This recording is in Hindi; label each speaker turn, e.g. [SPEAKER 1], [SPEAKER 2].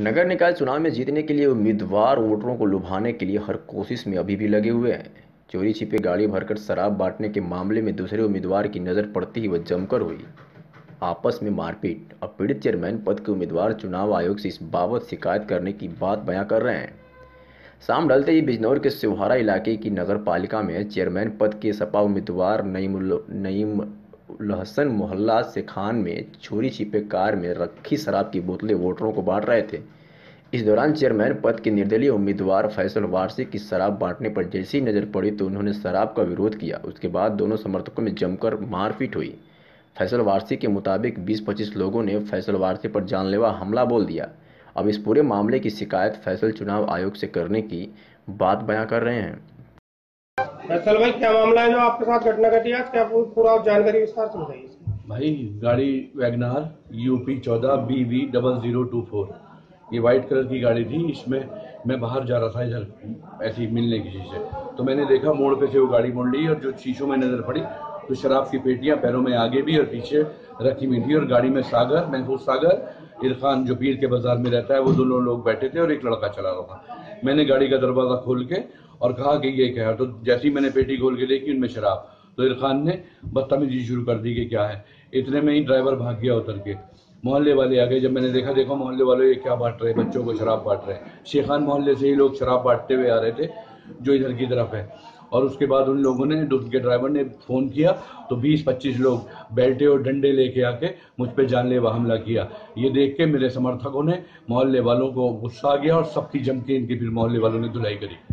[SPEAKER 1] नगर निकाय चुनाव में जीतने के लिए उम्मीदवार वोटरों को लुभाने के लिए हर कोशिश में अभी भी लगे हुए हैं। चोरी छिपे गाड़ी भरकर शराब बांटने के मामले में दूसरे उम्मीदवार की नज़र पड़ती ही वह जमकर हुई। आपस में मारपीट। अब पीड़ित चेयरमैन पद के उम्मीदवार चुनाव आयोग से इस बाबत शिकायत करने की बात बयां कर रहे हैं। शाम ढलते ही बिजनौर के सिवहारा इलाके की नगर पालिका में चेयरमैन पद के सपा उम्मीदवार नईम नईम लहसन मोहल्ला से खान में चोरी छिपे कार में रखी शराब की बोतलें वोटरों को बांट रहे थे। इस दौरान चेयरमैन पद के निर्दलीय उम्मीदवार फैसल वारसी की शराब बांटने पर जैसी नज़र पड़ी तो उन्होंने शराब का विरोध किया। उसके बाद दोनों समर्थकों में जमकर मारपीट हुई। फैसल वारसी के मुताबिक 20-25 लोगों ने फैसल वारसी पर जानलेवा हमला बोल दिया। अब इस पूरे मामले की शिकायत फैसल चुनाव आयोग से करने की बात बयां कर रहे हैं।
[SPEAKER 2] भाई, क्या मामला है जो आपके साथ घटना घटी आज? क्या पूरा जानकारी विस्तार से बताइए
[SPEAKER 3] भाई, गाड़ी वैगनार यूपी चौदह B V double zero two four ये वाइट कलर की गाड़ी थी, इसमें मैं बाहर जा रहा था इधर, ऐसी मिलने किसी से। तो मैंने देखा मोड़ पे से वो गाड़ी मोड़ ली और जो शीशों में नज़र पड़ी तो शराब की पेटियाँ पैरों में आगे भी और पीछे रखी हुई थी और गाड़ी में सागर, महफूज सागर, इरफान जो पीर के बाज़ार में रहता है, वो दोनों लोग बैठे थे और एक लड़का चला रहा था। मैंने गाड़ी का दरवाज़ा खोल के और कहा कि ये क्या है? तो जैसे ही मैंने पेटी खोल के देखी उनमें शराब। तो इरफान ने बदतमीजी शुरू कर दी कि क्या है? इतने में ही ड्राइवर भाग गया उतर के। मोहल्ले वाले आ गए। जब मैंने देखा, देखो मोहल्ले वाले ये क्या बांट रहे बच्चों को शराब बांट रहे हैं। शेखान मोहल्ले से ही लोग शराब बांटते हुए आ रहे थे, जो इधर की तरफ़ है। और उसके बाद उन लोगों ने उनके ड्राइवर ने फ़ोन किया। तो 20-25 लोग बैठे और डंडे लेके आके मुझ पे जानलेवा हमला किया। ये देख के मेरे समर्थकों ने मोहल्ले वालों को गुस्सा आ गया और सबकी जम के इनकी फिर मोहल्ले वालों ने धुलाई करी।